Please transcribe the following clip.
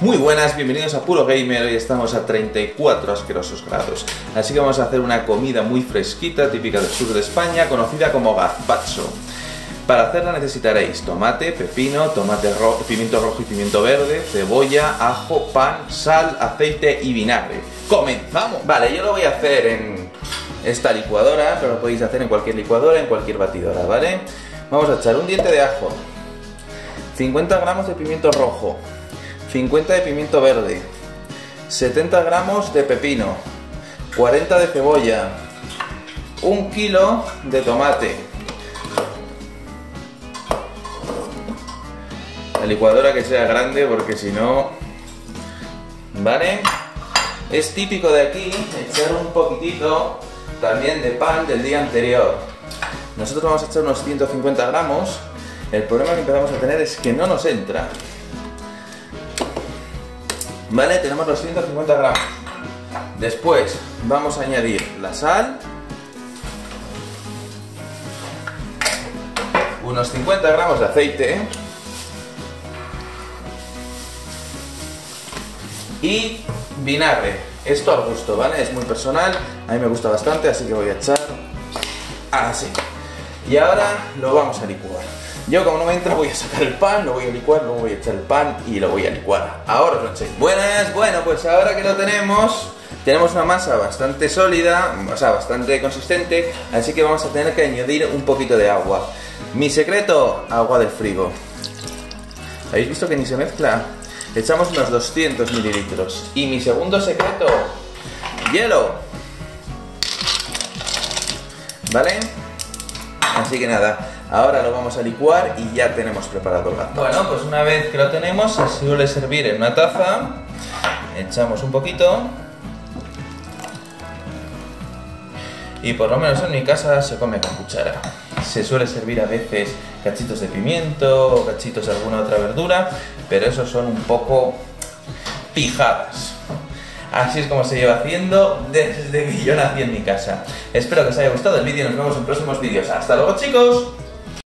Muy buenas, bienvenidos a Puro Gamer, hoy estamos a 34 asquerosos grados, así que vamos a hacer una comida muy fresquita, típica del sur de España, conocida como gazpacho. Para hacerla necesitaréis tomate, pepino, tomate pimiento rojo y pimiento verde, cebolla, ajo, pan, sal, aceite y vinagre. ¡Comenzamos! Vale, yo lo voy a hacer en esta licuadora, pero lo podéis hacer en cualquier licuadora, en cualquier batidora, ¿vale? Vamos a echar un diente de ajo, 50 gramos de pimiento rojo, 50 de pimiento verde, 70 gramos de pepino, 40 de cebolla, 1 kilo de tomate. La licuadora que sea grande porque si no... ¿Vale? Es típico de aquí echar un poquitito también de pan del día anterior. Nosotros vamos a echar unos 150 gramos. El problema que empezamos a tener es que no nos entra. ¿Vale? Tenemos los 150 gramos. Después vamos a añadir la sal. Unos 50 gramos de aceite. Y vinagre. Esto al gusto, ¿vale? Es muy personal. A mí me gusta bastante, así que voy a echar así. Y ahora lo vamos a licuar. Yo como no me entra voy a sacar el pan, lo voy a licuar, luego voy a echar el pan y lo voy a licuar. Ahora lo enseño. Buenas, bueno, pues ahora que lo tenemos, tenemos una masa bastante sólida, o sea, bastante consistente, así que vamos a tener que añadir un poquito de agua. Mi secreto, agua del frigo. ¿Habéis visto que ni se mezcla? Echamos unos 200 mililitros. Y mi segundo secreto, hielo. ¿Vale? Así que nada, ahora lo vamos a licuar y ya tenemos preparado el gazpacho. Bueno, pues una vez que lo tenemos, se suele servir en una taza. Echamos un poquito. Y por lo menos en mi casa se come con cuchara. Se suele servir a veces cachitos de pimiento, cachitos de alguna otra verdura, pero esos son un poco pijadas. Así es como se lleva haciendo desde que yo nací en mi casa. Espero que os haya gustado el vídeo y nos vemos en próximos vídeos. ¡Hasta luego chicos!